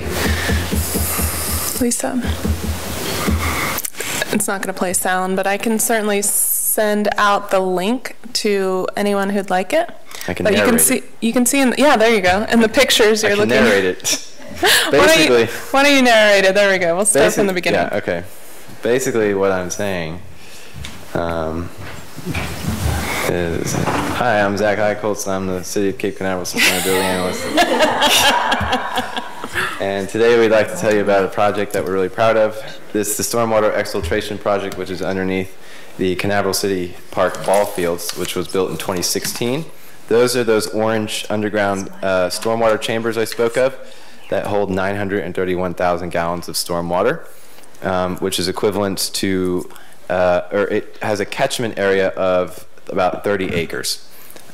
Lisa, it's not going to play sound, but I can certainly send out the link to anyone who'd like it. I can But you can see, it. you can see in, yeah, there you go. In the pictures you're can looking. narrate it. [laughs] [laughs] Why don't you- Basically, Why don't you narrate it? There we go. We'll start from the beginning. Yeah, okay. Basically, what I'm saying um, is, hi, I'm Zach Highcolts. I'm the City of Cape Canaveral Sustainability [laughs] Analyst. and today we'd like to tell you about a project that we're really proud of. This is the Stormwater Exfiltration Project, which is underneath the Canaveral City Park ball fields, which was built in 2016. Those are those orange underground uh, stormwater chambers I spoke of that hold 931,000 gallons of stormwater um, which is equivalent to, uh, or it has a catchment area of about 30 acres.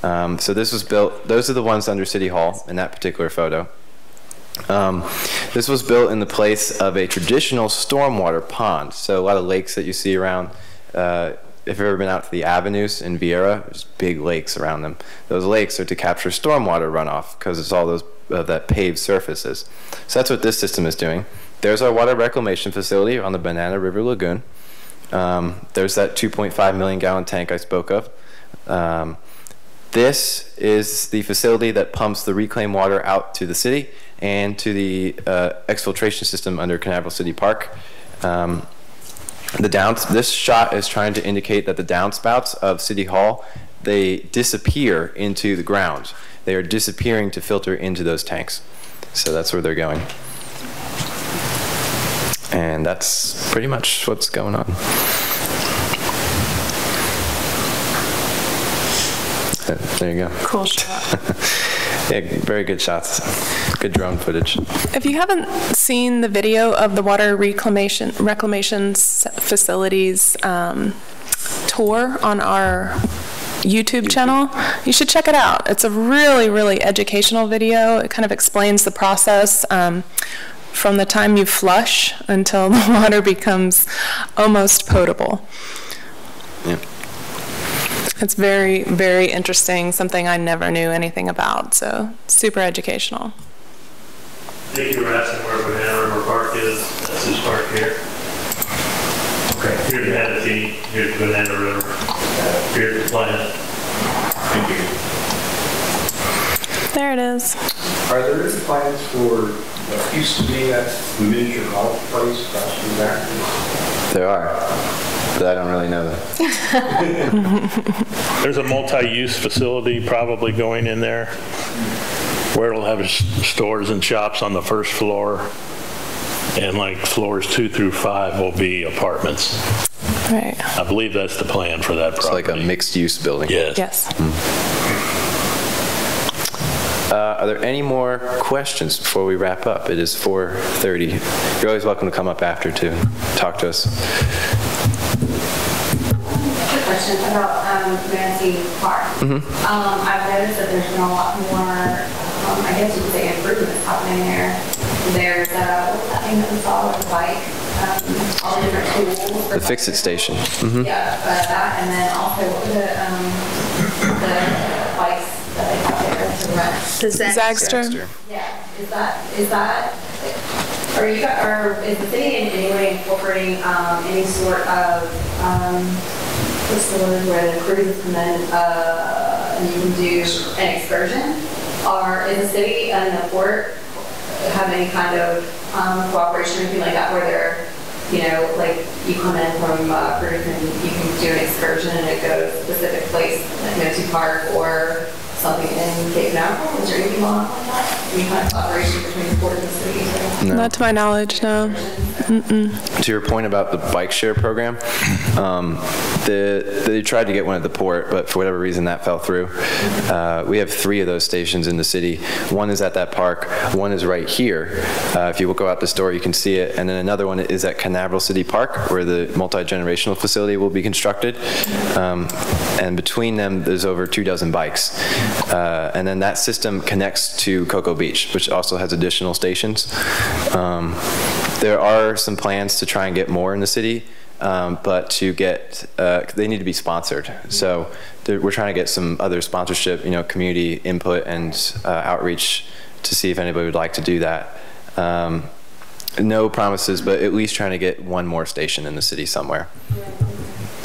Um, so this was built, those are the ones under City Hall in that particular photo. Um, this was built in the place of a traditional stormwater pond. So a lot of lakes that you see around, uh, if you've ever been out to the avenues in Viera, there's big lakes around them. Those lakes are to capture stormwater runoff because it's all those of that paved surfaces. So that's what this system is doing. There's our water reclamation facility on the Banana River Lagoon. Um, there's that 2.5 million gallon tank I spoke of. Um, this is the facility that pumps the reclaimed water out to the city and to the uh, exfiltration system under Canaveral City Park. Um, the downs, this shot is trying to indicate that the downspouts of City Hall, they disappear into the ground. They are disappearing to filter into those tanks. So that's where they're going. And that's pretty much what's going on. There you go. Cool shot. [laughs] Yeah, very good shots. Good drone footage. If you haven't seen the video of the water reclamation reclamation facilities um, tour on our YouTube channel, you should check it out. It's a really, really educational video. It kind of explains the process um, from the time you flush until [laughs] the water becomes almost potable. Yeah. It's very, very interesting, something I never knew anything about, so super educational. I think you were asking where Banana River Park is. That's this park here. Okay. Here's Manatee, here's Banana River, here's the plant. Thank you. There it is. Are there any plans for, what used to be that miniature golf place across from there? There are, but I don't really know that. [laughs] There's a multi-use facility probably going in there where it'll have stores and shops on the first floor. And like floors two through five will be apartments. Right. I believe that's the plan for that property. It's like a mixed-use building. Yes. Yes. Uh, Are there any more questions before we wrap up? It is 4:30. You're always welcome to come up after to talk to us. Quick question about um, Manatee Park. Um, I've noticed that there's been a lot more, um, I guess you could say improvements happening there. There's, uh, what's that thing that we saw on the bike? Um, All the different tools. for The Fix-It bikes. Station. Yeah, uh, that, and then also what the, um, the bikes that they have there to rent. Zagster. Yeah, is that, is that, are you, got- or is the city in any way incorporating, um, any sort of, um, what's the word where the cruises come in, uh, you can do an excursion? Or in the city and the port have any kind of, um, cooperation or anything like that where they're, you know, like you come in from, uh, cruise and you can do an excursion and it goes to a specific place, like Motu Park or something in Cape Canaveral? Is there anything on like that? Any kind of collaboration between the port and the city? Not to my knowledge, no. To your point about the bike share program, um, the, they tried to get one at the port, but for whatever reason that fell through. Uh, we have three of those stations in the city. One is at that park, one is right here. Uh, if you will go out this door, you can see it. And then another one is at Canaveral City Park, where the multi-generational facility will be constructed. Um, and between them, there's over two dozen bikes. Uh, and then that system connects to Cocoa Beach, which also has additional stations. Um, there are some plans to try and get more in the city, um, but to get, uh, they need to be sponsored. So we're trying to get some other sponsorship, you know, community input and uh, outreach to see if anybody would like to do that. Um, no promises, but at least trying to get one more station in the city somewhere.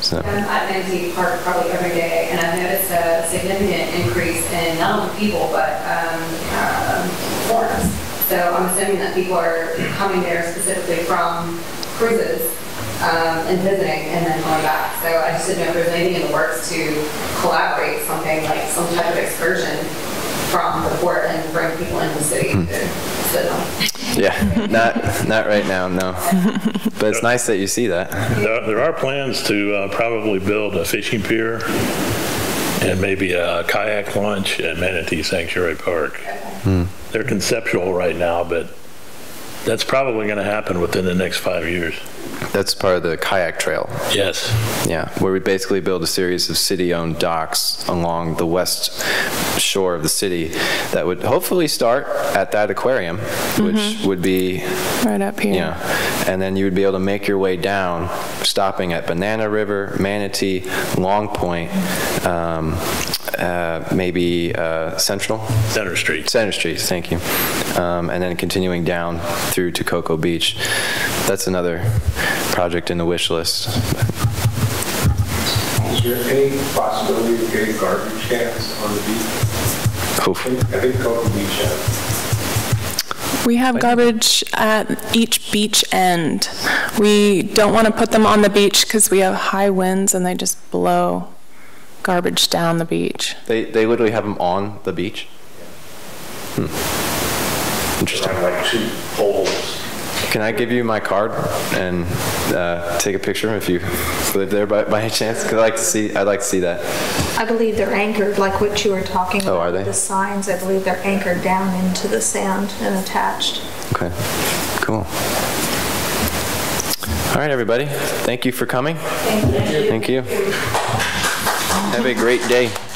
So, I'm at Manatee Park probably every day, and I've noticed a significant increase in not only people, but um, foreigners. So I'm assuming that people are coming there specifically from cruises um, and visiting and then going back. So I just didn't know if there's anything in the works to collaborate, something like some type of excursion from the port and bring people into the city to sit on. yeah, not not right now, no. But it's nice that you see that. There there are plans to uh, probably build a fishing pier and maybe a kayak launch at Manatee Sanctuary Park. They're conceptual right now, but that's probably going to happen within the next five years. That's part of the kayak trail. Yes. Yeah, where we basically build a series of city-owned docks along the west shore of the city that would hopefully start at that aquarium, which would be, Right up here. yeah, and then you would be able to make your way down, stopping at Banana River, Manatee, Long Point, um, uh, maybe uh, Central, Center Street. Center Street, thank you, um, and then continuing down through to Cocoa Beach. That's another project in the wish list. Is there any possibility of getting garbage cans on the beach? Oof. I think- I think Cocoa Beach has. We have garbage at each beach end. We don't want to put them on the beach because we have high winds and they just blow garbage down the beach. They, they literally have them on the beach? Hmm. Interesting. like two poles. Can I give you my card and uh, take a picture if you live there by, by any chance? Because I'd like to see, I'd like to see that. I believe they're anchored, like what you were talking about. Oh, are they? The signs, I believe they're anchored down into the sand and attached. Okay, cool. All right, everybody. Thank you for coming. Thank you. Thank you. Have a great day.